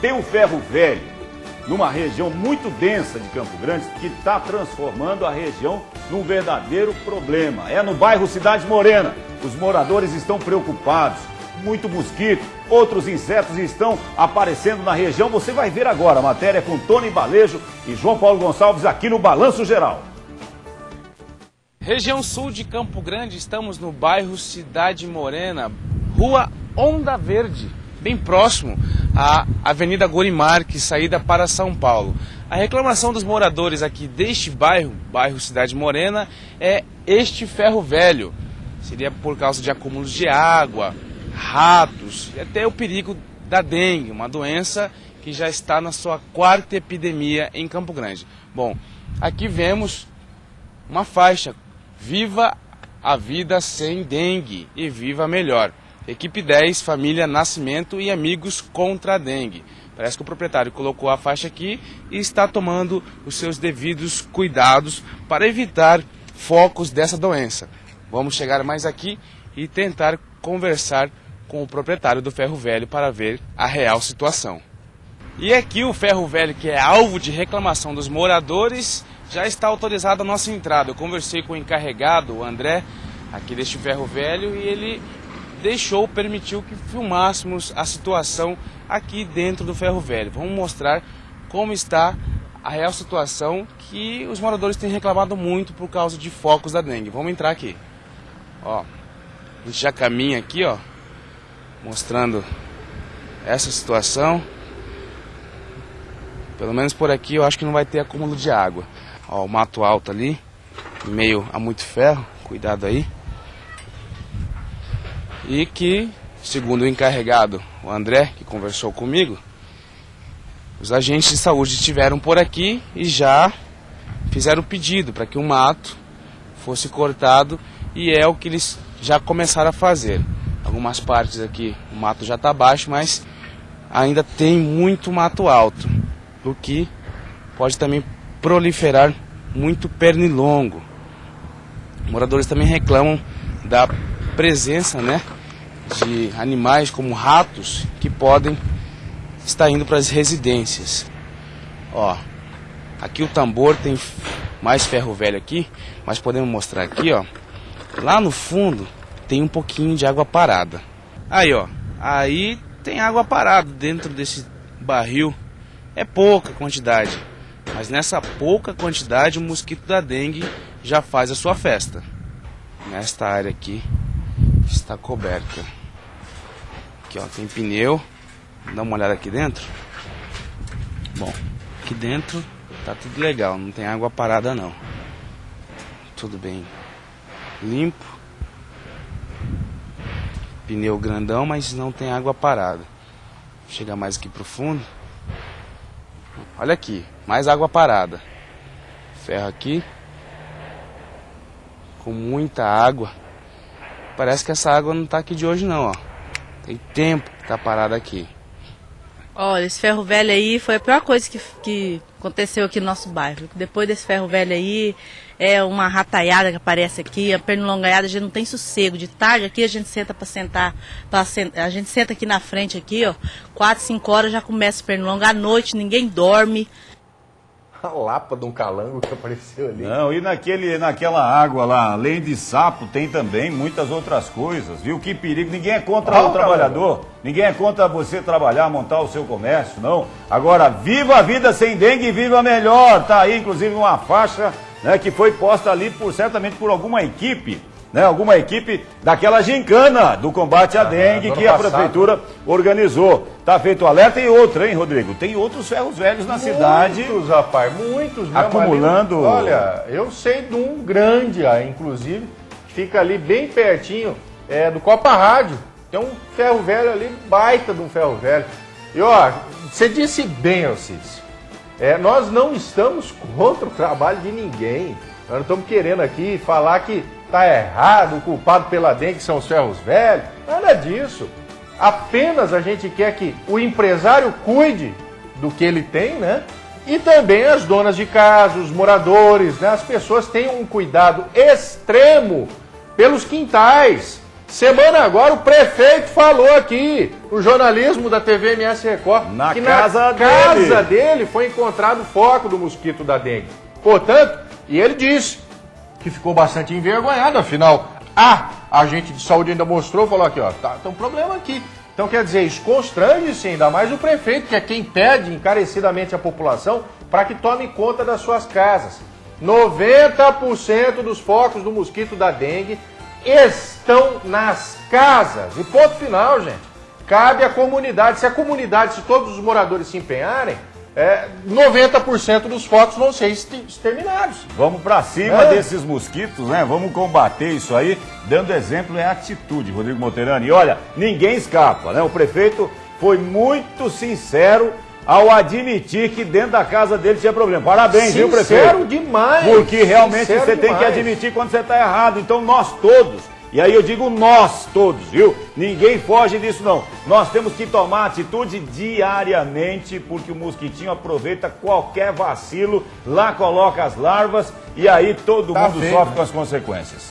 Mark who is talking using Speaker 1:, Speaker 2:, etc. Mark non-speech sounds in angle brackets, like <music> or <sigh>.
Speaker 1: Tem o ferro velho, numa região muito densa de Campo Grande, que está transformando a região num verdadeiro problema. É no bairro Cidade Morena. Os moradores estão preocupados. Muito mosquito, outros insetos estão aparecendo na região. Você vai ver agora a matéria com Tony Balejo e João Paulo Gonçalves aqui no Balanço Geral.
Speaker 2: Região sul de Campo Grande, estamos no bairro Cidade Morena, rua Onda Verde, bem próximo à Avenida Gorimarque, saída para São Paulo. A reclamação dos moradores aqui deste bairro, bairro Cidade Morena, é este ferro velho. Seria por causa de acúmulos de água, ratos e até o perigo da dengue, uma doença que já está na sua quarta epidemia em Campo Grande. Bom, aqui vemos uma faixa Viva a vida sem dengue e viva melhor. Equipe 10, família, nascimento e amigos contra a dengue. Parece que o proprietário colocou a faixa aqui e está tomando os seus devidos cuidados para evitar focos dessa doença. Vamos chegar mais aqui e tentar conversar com o proprietário do ferro velho para ver a real situação. E aqui o ferro velho, que é alvo de reclamação dos moradores, já está autorizada a nossa entrada. Eu conversei com o encarregado, o André, aqui deste ferro velho, e ele deixou, permitiu que filmássemos a situação aqui dentro do ferro velho. Vamos mostrar como está a real situação que os moradores têm reclamado muito por causa de focos da dengue. Vamos entrar aqui. Ó, a gente já caminha aqui, ó, mostrando essa situação. Pelo menos por aqui eu acho que não vai ter acúmulo de água. Ó, o mato alto ali, meio a muito ferro, cuidado aí. E que, segundo o encarregado, o André, que conversou comigo, os agentes de saúde estiveram por aqui e já fizeram pedido para que o mato fosse cortado e é o que eles já começaram a fazer. Algumas partes aqui o mato já está baixo, mas ainda tem muito mato alto, o que pode também proliferar muito pernilongo. Moradores também reclamam da presença né, de animais como ratos que podem estar indo para as residências. Ó, aqui o tambor tem mais ferro velho aqui, mas podemos mostrar aqui, ó. Lá no fundo tem um pouquinho de água parada. Aí, ó, aí tem água parada dentro desse barril. É pouca quantidade, mas nessa pouca quantidade, o mosquito da dengue já faz a sua festa. Nesta área aqui está coberta. Aqui ó, tem pneu. Dá uma olhada aqui dentro. Bom, aqui dentro tá tudo legal, não tem água parada não. Tudo bem limpo. Pneu grandão, mas não tem água parada. Chega mais aqui pro fundo. Olha aqui, mais água parada. Ferro aqui. Com muita água. Parece que essa água não está aqui de hoje não, ó. Tem tempo que tá parada aqui.
Speaker 3: Olha, esse ferro velho aí foi a pior coisa que, que aconteceu aqui no nosso bairro. Depois desse ferro velho aí, é uma rataiada que aparece aqui, a pernilongaiada, a gente não tem sossego. De tarde aqui a gente senta para sentar, pra sentar, a gente senta aqui na frente aqui, ó, quatro, cinco horas já começa a pernilonga. À noite ninguém dorme. <laughs>
Speaker 4: A lapa de um calango que apareceu ali.
Speaker 1: Não, e naquele, naquela água lá, além de sapo, tem também muitas outras coisas, viu? Que perigo. Ninguém é contra
Speaker 4: Ah,
Speaker 1: o trabalhador, ninguém é contra você trabalhar, montar o seu comércio, não. Agora, viva a vida sem dengue e viva melhor. Tá aí, inclusive, uma faixa né, que foi posta ali por certamente por alguma equipe. Né, alguma equipe daquela gincana do combate à dengue
Speaker 4: do
Speaker 1: que a prefeitura organizou. Tá feito o alerta e outra, hein, Rodrigo? Tem outros ferros velhos na cidade.
Speaker 4: Muitos, rapaz, muitos mesmo
Speaker 1: Acumulando-
Speaker 4: ali. Olha, eu sei de um grande, inclusive, que fica ali bem pertinho é, do Copa Rádio. Tem um ferro velho ali, baita de um ferro velho. E ó, você disse bem, Alcides, é, nós não estamos contra o trabalho de ninguém. Nós não estamos querendo aqui falar que está errado, o culpado pela dengue são os ferros velhos. Nada disso. Apenas a gente quer que o empresário cuide do que ele tem, né? E também as donas de casa, os moradores, né? As pessoas tenham um cuidado extremo pelos quintais. Semana agora o prefeito falou aqui, o jornalismo da TV MS Record,
Speaker 1: Na
Speaker 4: que
Speaker 1: casa
Speaker 4: na
Speaker 1: dele.
Speaker 4: casa dele foi encontrado o foco do mosquito da dengue. Portanto, e ele disse que ficou bastante envergonhado, afinal, a agente de saúde ainda mostrou, falou aqui, ó, tá, tem um problema aqui. Então, quer dizer, isso constrange sim, ainda mais o prefeito, que é quem pede encarecidamente a população para que tome conta das suas casas. 90% dos focos do mosquito da dengue estão nas casas. E ponto final, gente. Cabe à comunidade. Se a comunidade, se todos os moradores se empenharem, é, 90% dos focos vão ser exter- exterminados.
Speaker 1: Vamos pra cima
Speaker 4: É.
Speaker 1: desses mosquitos, né? Vamos combater isso aí, dando exemplo em atitude, Rodrigo Monteirani. E olha, ninguém escapa, né? O prefeito foi muito sincero ao admitir que dentro da casa dele tinha problema. Parabéns, viu,
Speaker 4: Sincero
Speaker 1: prefeito?
Speaker 4: demais.
Speaker 1: Porque realmente
Speaker 4: Sincero
Speaker 1: você tem que
Speaker 4: demais.
Speaker 1: admitir quando você está errado. Então nós todos, e aí eu digo nós todos, viu? Ninguém foge disso não. Nós temos que tomar atitude diariamente, porque o mosquitinho aproveita qualquer vacilo, lá coloca as larvas e aí todo
Speaker 4: Tá
Speaker 1: mundo
Speaker 4: feio,
Speaker 1: sofre
Speaker 4: né?
Speaker 1: com as consequências.